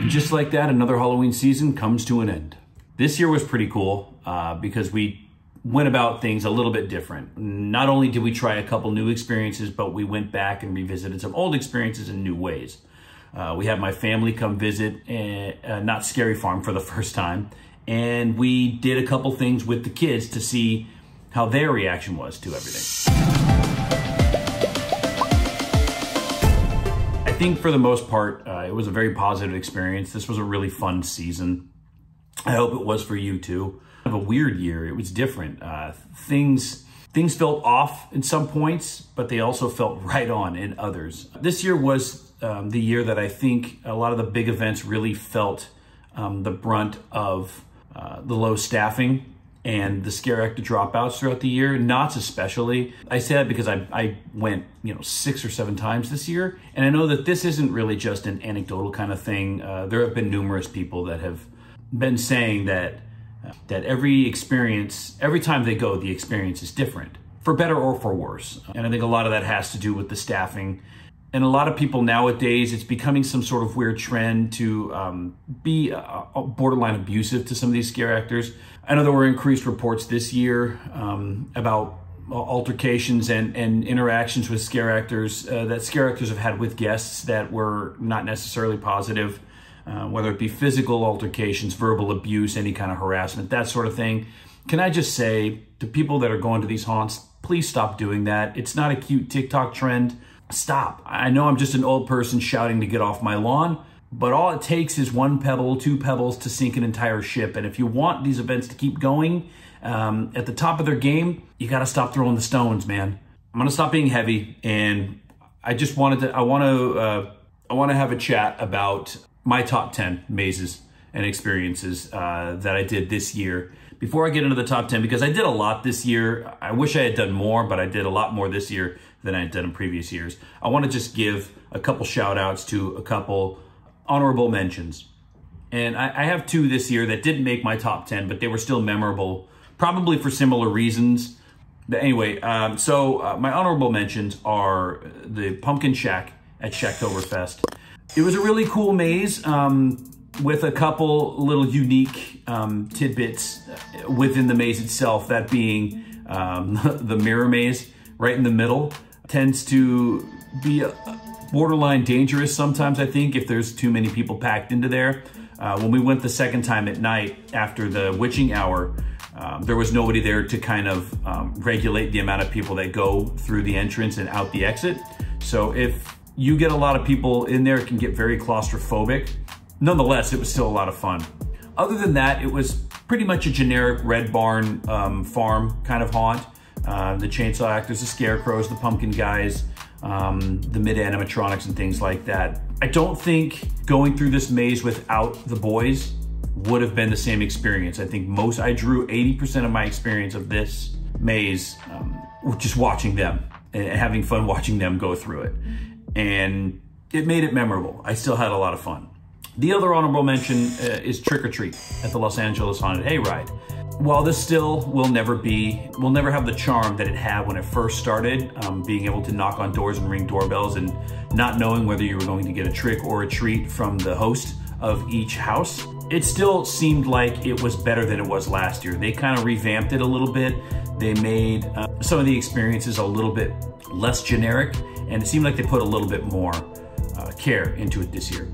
And just like that, another Halloween season comes to an end. This year was pretty cool uh, because we went about things a little bit different. Not only did we try a couple new experiences, but we went back and revisited some old experiences in new ways. Uh, we had my family come visit uh, uh Knott's Scary Farm for the first time, and we did a couple things with the kids to see how their reaction was to everything. Think for the most part, uh, it was a very positive experience. This was a really fun season. I hope it was for you too. Of a weird year. It was different. Uh, things things felt off in some points, but they also felt right on in others. This year was um, the year that I think a lot of the big events really felt um, the brunt of uh, the low staffing and the scare actor dropouts throughout the year, Knott's especially. I say that because I, I went, you know, six or seven times this year. And I know that this isn't really just an anecdotal kind of thing. Uh, there have been numerous people that have been saying that that every experience, every time they go, the experience is different, for better or for worse. And I think a lot of that has to do with the staffing. And a lot of people nowadays, it's becoming some sort of weird trend to um, be uh, borderline abusive to some of these scare actors. I know there were increased reports this year um, about altercations and, and interactions with scare actors uh, that scare actors have had with guests that were not necessarily positive. Uh, whether it be physical altercations, verbal abuse, any kind of harassment, that sort of thing. Can I just say to people that are going to these haunts, please stop doing that. It's not a cute TikTok trend. Stop. I know I'm just an old person shouting to get off my lawn, but all it takes is one pebble, two pebbles to sink an entire ship. And if you want these events to keep going um, at the top of their game, you got to stop throwing the stones, man. I'm going to stop being heavy. And I just wanted to, I want to, uh, I want to have a chat about my top 10 mazes and experiences uh, that I did this year. Before I get into the top 10, because I did a lot this year, I wish I had done more, but I did a lot more this year than I had done in previous years. I want to just give a couple shout outs to a couple honorable mentions. And I, I have two this year that didn't make my top 10, but they were still memorable, probably for similar reasons. But anyway, um, so uh, my honorable mentions are the Pumpkin Shaq at Shaqtoberfest. It was a really cool maze um, with a couple little unique um, tidbits within the maze itself, that being um, the mirror maze right in the middle tends to be borderline dangerous sometimes, I think, if there's too many people packed into there. Uh, when we went the second time at night after the witching hour, um, there was nobody there to kind of um, regulate the amount of people that go through the entrance and out the exit. So if you get a lot of people in there, it can get very claustrophobic. Nonetheless, it was still a lot of fun. Other than that, it was pretty much a generic Red Barn um, farm kind of haunt. Uh, the chainsaw actors, the scarecrows, the pumpkin guys, um, the mid animatronics and things like that. I don't think going through this maze without the boys would have been the same experience. I think most, I drew 80% of my experience of this maze um, just watching them and having fun watching them go through it and it made it memorable. I still had a lot of fun. The other honorable mention uh, is Trick or Treat at the Los Angeles Haunted Hayride. While this still will never be, will never have the charm that it had when it first started, um, being able to knock on doors and ring doorbells and not knowing whether you were going to get a trick or a treat from the host of each house, it still seemed like it was better than it was last year. They kind of revamped it a little bit. They made uh, some of the experiences a little bit less generic and it seemed like they put a little bit more uh, care into it this year.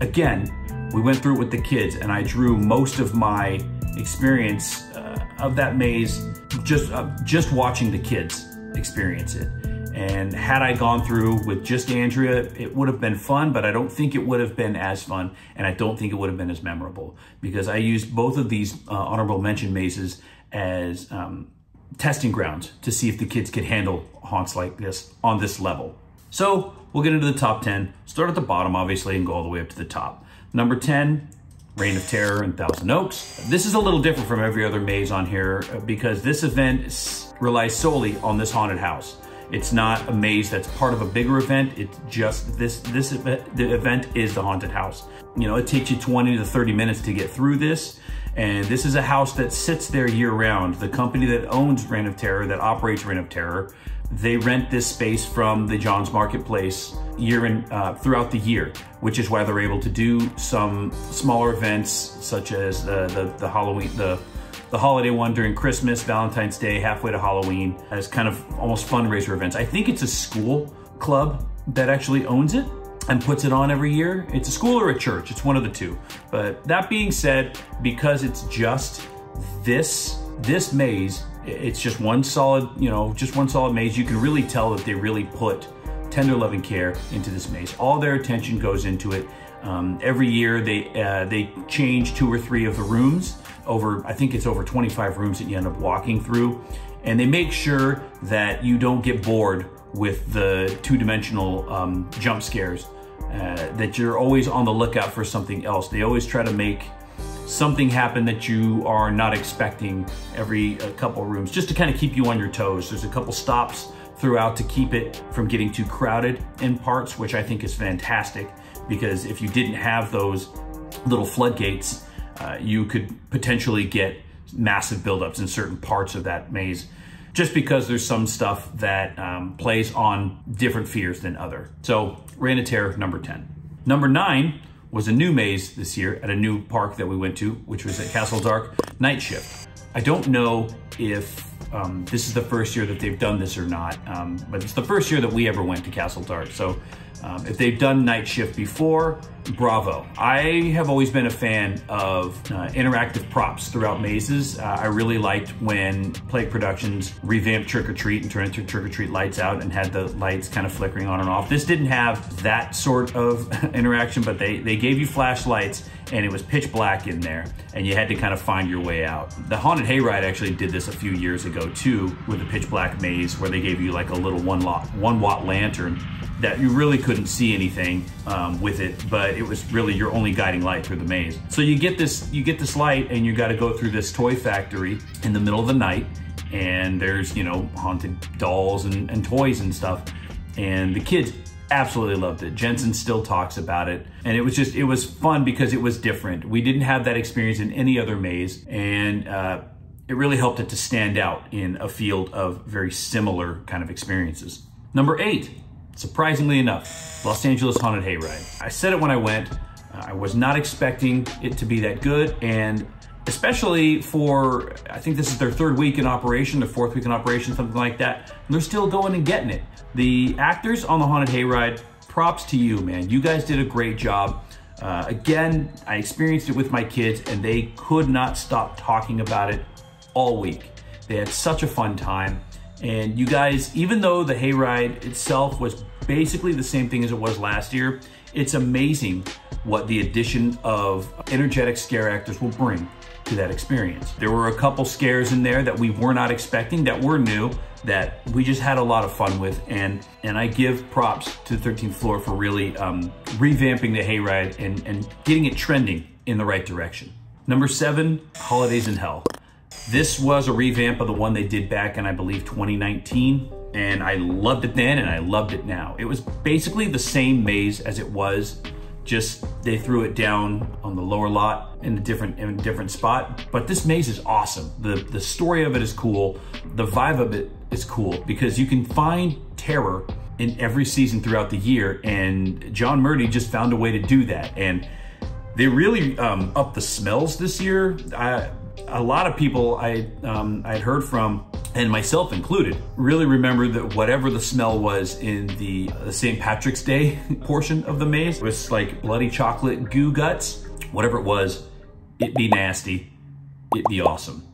Again, we went through it with the kids and I drew most of my experience uh, of that maze just, uh, just watching the kids experience it. And had I gone through with just Andrea, it would have been fun, but I don't think it would have been as fun, and I don't think it would have been as memorable because I used both of these uh, honorable mention mazes as um, testing grounds to see if the kids could handle haunts like this on this level. So we'll get into the top 10. Start at the bottom, obviously, and go all the way up to the top. Number 10, Reign of Terror in Thousand Oaks. This is a little different from every other maze on here because this event relies solely on this haunted house. It's not a maze that's part of a bigger event. It's just this, this the event is the haunted house. You know, it takes you 20 to 30 minutes to get through this. And this is a house that sits there year round. The company that owns Reign of Terror, that operates Reign of Terror, they rent this space from the Janss Marketplace year in, uh, throughout the year, which is why they're able to do some smaller events such as the, the, the Halloween, the the holiday one during Christmas, Valentine's Day, halfway to Halloween as kind of almost fundraiser events. I think it's a school club that actually owns it and puts it on every year. It's a school or a church, it's one of the two. But that being said, because it's just this, this maze, it's just one solid, you know, just one solid maze, you can really tell that they really put tender loving care into this maze. All their attention goes into it. Um, every year they uh, they change two or three of the rooms over, I think it's over 25 rooms that you end up walking through. And they make sure that you don't get bored with the two-dimensional um, jump scares, uh, that you're always on the lookout for something else. They always try to make something happen that you are not expecting every uh, couple rooms, just to kind of keep you on your toes. There's a couple stops throughout to keep it from getting too crowded in parts, which I think is fantastic because if you didn't have those little floodgates, uh, you could potentially get massive buildups in certain parts of that maze just because there's some stuff that um, plays on different fears than other. So Reign of Terror, number 10. Number nine was a new maze this year at a new park that we went to, which was at Castle Dark Night Shift. I don't know if um, this is the first year that they've done this or not, um, but it's the first year that we ever went to Castle Dark. So um, if they've done Night Shift before, bravo. I have always been a fan of uh, interactive props throughout mazes. Uh, I really liked when Plague Productions revamped Trick or Treat and turned Trick or Treat Lights Out and had the lights kind of flickering on and off. This didn't have that sort of interaction, but they, they gave you flashlights and it was pitch black in there and you had to kind of find your way out. The Haunted Hayride actually did this a few years ago too with the pitch black maze where they gave you like a little one, lot, one watt lantern that you really couldn't see anything um, with it, but it was really your only guiding light through the maze. So you get this, you get this light and you got to go through this toy factory in the middle of the night and there's, you know, haunted dolls and, and toys and stuff. And the kids absolutely loved it. Jensen still talks about it. And it was just, it was fun because it was different. We didn't have that experience in any other maze. And uh, it really helped it to stand out in a field of very similar kind of experiences. Number eight, surprisingly enough, Los Angeles Haunted Hayride. I said it when I went, uh, I was not expecting it to be that good and especially for, I think this is their third week in operation, their fourth week in operation, something like that. And they're still going and getting it. The actors on the Haunted Hayride, props to you, man. You guys did a great job. Uh, again, I experienced it with my kids and they could not stop talking about it all week. They had such a fun time. And you guys, even though the hayride itself was basically the same thing as it was last year, it's amazing what the addition of energetic scare actors will bring to that experience. There were a couple scares in there that we were not expecting that were new that we just had a lot of fun with and and I give props to the 13th floor for really um, revamping the hayride and, and getting it trending in the right direction. Number seven, Holidays in Hell. This was a revamp of the one they did back in, I believe, 2019. And I loved it then and I loved it now. It was basically the same maze as it was, just they threw it down on the lower lot in a different in a different spot. But this maze is awesome. The, the story of it is cool. The vibe of it is cool because you can find terror in every season throughout the year. And John Murdy just found a way to do that. And they really um, upped the smells this year. I, a lot of people I um, I'd heard from, and myself included, really remember that whatever the smell was in the, the St. Patrick's Day portion of the maze was like bloody chocolate goo guts. Whatever it was, it be nasty, it be awesome.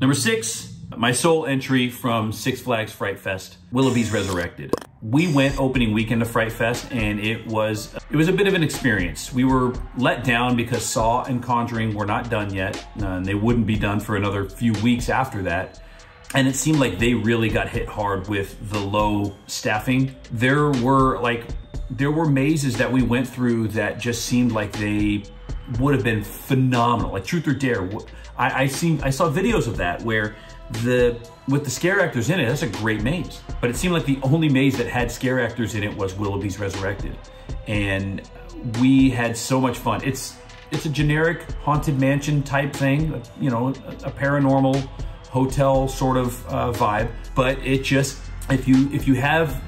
Number six, my sole entry from Six Flags Fright Fest, Willoughby's Resurrected. We went opening weekend to Fright Fest and it was it was a bit of an experience. We were let down because Saw and Conjuring were not done yet uh, and they wouldn't be done for another few weeks after that. And it seemed like they really got hit hard with the low staffing. There were like, there were mazes that we went through that just seemed like they would have been phenomenal. Like Truth or Dare, I, I seen, I saw videos of that where the with the scare actors in it, that's a great maze. But it seemed like the only maze that had scare actors in it was Willoughby's Resurrected. And we had so much fun. It's it's a generic haunted mansion type thing, you know, a, a paranormal hotel sort of uh, vibe, but it just if you if you have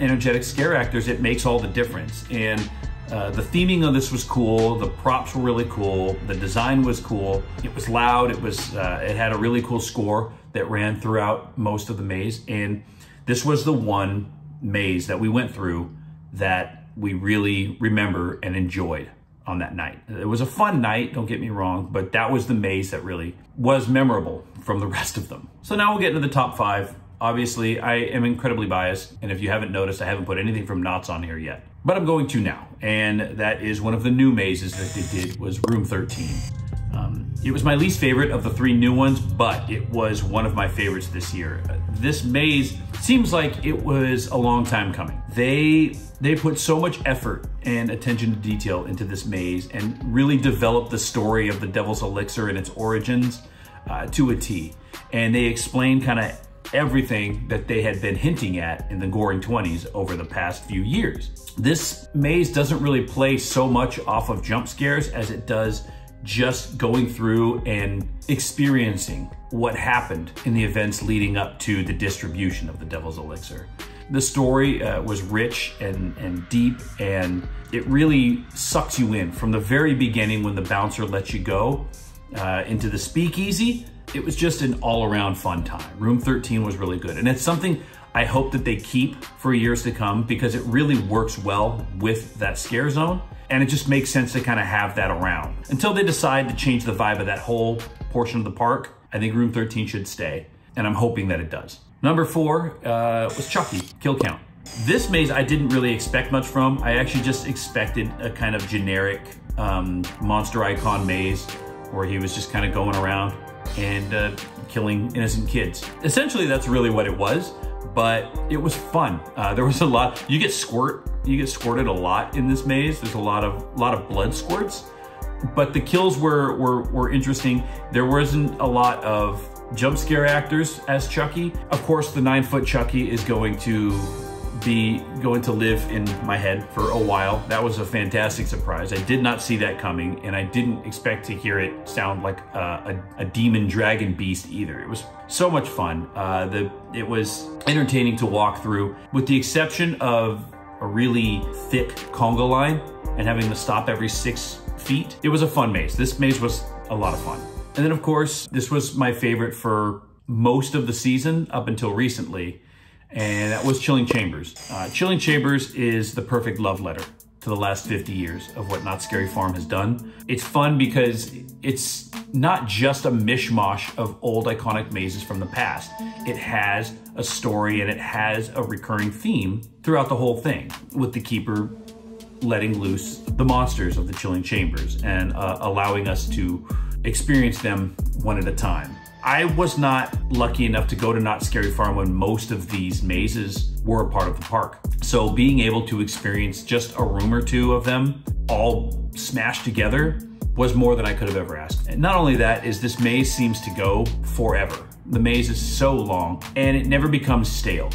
energetic scare actors, it makes all the difference. And uh, the theming of this was cool. The props were really cool. The design was cool. It was loud. It was uh, it had a really cool score that ran throughout most of the maze. And this was the one maze that we went through that we really remember and enjoyed on that night. It was a fun night, don't get me wrong, but that was the maze that really was memorable from the rest of them. So now we'll get into the top five. Obviously, I am incredibly biased, and if you haven't noticed, I haven't put anything from Knott's on here yet. But I'm going to now, and that is one of the new mazes that they did was Room 13. Um, it was my least favorite of the three new ones, but it was one of my favorites this year. This maze seems like it was a long time coming. They they put so much effort and attention to detail into this maze and really developed the story of the Devil's Elixir and its origins uh, to a T. And they explained kind of everything that they had been hinting at in the Gory 20s over the past few years. This maze doesn't really play so much off of jump scares as it does just going through and experiencing what happened in the events leading up to the distribution of the Devil's Elixir. The story uh, was rich and, and deep, and it really sucks you in from the very beginning when the bouncer lets you go uh, into the speakeasy. It was just an all around fun time. Room 13 was really good, and it's something I hope that they keep for years to come because it really works well with that scare zone. And it just makes sense to kind of have that around. Until they decide to change the vibe of that whole portion of the park, I think room 13 should stay. And I'm hoping that it does. Number four uh, was Chucky, Kill Count. This maze I didn't really expect much from. I actually just expected a kind of generic um, monster icon maze where he was just kind of going around and uh, killing innocent kids. Essentially, that's really what it was, but it was fun. Uh, there was a lot, you get squirt, you get squirted a lot in this maze. There's a lot of, a lot of blood squirts, but the kills were, were, were interesting. There wasn't a lot of jump scare actors as Chucky. Of course, the nine foot Chucky is going to be going to live in my head for a while. That was a fantastic surprise. I did not see that coming and I didn't expect to hear it sound like a, a, demon dragon beast either. It was so much fun. Uh, the It was entertaining to walk through with the exception of a really thick conga line and having to stop every six feet. It was a fun maze. This maze was a lot of fun. And then of course, this was my favorite for most of the season up until recently, and that was Chilling Chambers. Uh, Chilling Chambers is the perfect love letter to the last 50 years of what Knott's Scary Farm has done. It's fun because it's not just a mishmash of old iconic mazes from the past. It has a story and it has a recurring theme throughout the whole thing, with the Keeper letting loose the monsters of the Chilling Chambers and uh, allowing us to experience them one at a time. I was not lucky enough to go to Knott's Scary Farm when most of these mazes were a part of the park. So being able to experience just a room or two of them all smashed together was more than I could have ever asked. And not only that is this maze seems to go forever. The maze is so long and it never becomes stale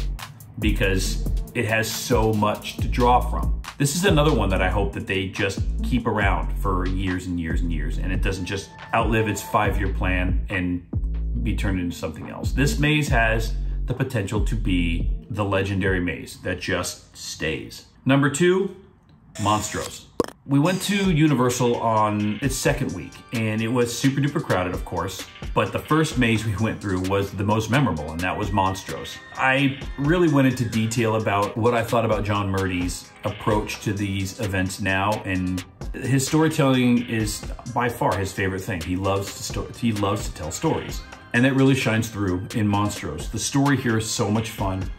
because it has so much to draw from. This is another one that I hope that they just keep around for years and years and years and it doesn't just outlive its five-year plan and be turned into something else. This maze has the potential to be the legendary maze that just stays. Number two, Monstruos. We went to Universal on its second week and it was super duper crowded, of course, but the first maze we went through was the most memorable and that was Monstruos. I really went into detail about what I thought about John Murdy's approach to these events now and his storytelling is by far his favorite thing. He loves to he loves to tell stories. And that really shines through in Monstruos. The story here is so much fun.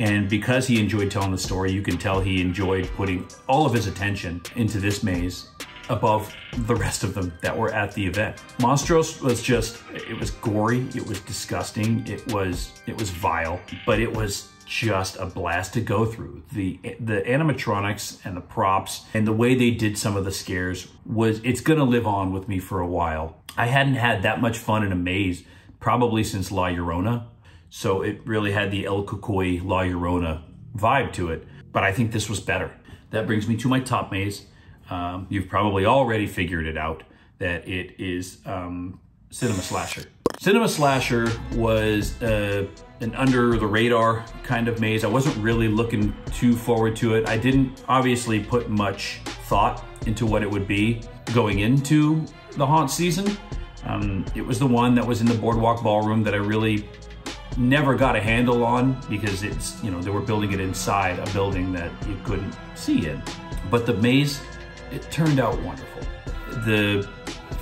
And because he enjoyed telling the story, you can tell he enjoyed putting all of his attention into this maze above the rest of them that were at the event. Monstruos was just, it was gory, it was disgusting, it was, it was vile, but it was just a blast to go through. The the animatronics and the props and the way they did some of the scares was, it's gonna live on with me for a while. I hadn't had that much fun in a maze probably since La Llorona. So it really had the El Cucuy La Llorona vibe to it, but I think this was better. That brings me to my top maze. Um, you've probably already figured it out that it is um, Cinema Slasher. Cinema Slasher was uh, an under the radar kind of maze. I wasn't really looking too forward to it. I didn't obviously put much thought into what it would be going into the haunt season. Um, it was the one that was in the Boardwalk Ballroom that I really never got a handle on because it's, you know, they were building it inside a building that you couldn't see in. But the maze, it turned out wonderful. The,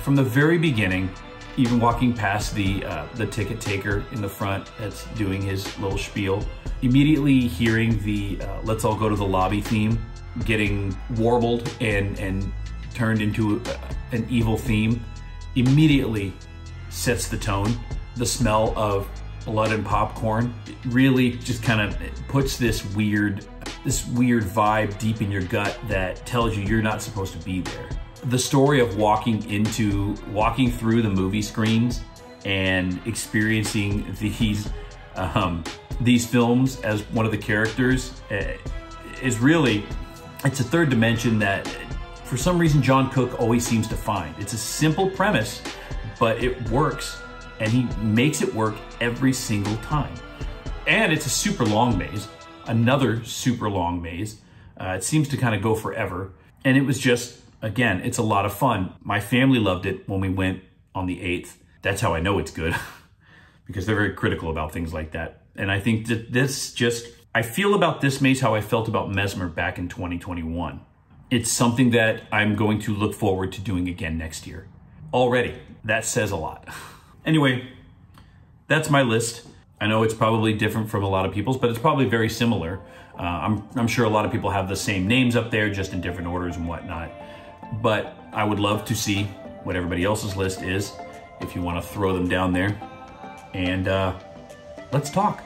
from the very beginning, even walking past the uh, the ticket taker in the front that's doing his little spiel, immediately hearing the uh, "Let's all go to the lobby" theme getting warbled and and turned into a, an evil theme, immediately sets the tone. The smell of blood and popcorn really just kind of puts this weird this weird vibe deep in your gut that tells you you're not supposed to be there. The story of walking into walking through the movie screens and experiencing these um, these films as one of the characters uh, is really it's a third dimension that for some reason John Cook always seems to find. It's a simple premise, but it works and he makes it work every single time. And it's a super long maze, another super long maze. Uh, it seems to kind of go forever. And it was just, again, it's a lot of fun. My family loved it when we went on the 8th. That's how I know it's good because they're very critical about things like that. And I think that this just, I feel about this maze how I felt about Mesmer back in 2021. It's something that I'm going to look forward to doing again next year. Already, that says a lot. Anyway, that's my list. I know it's probably different from a lot of people's, but it's probably very similar. Uh, I'm, I'm sure a lot of people have the same names up there, just in different orders and whatnot. But I would love to see what everybody else's list is if you want to throw them down there. And uh, let's talk.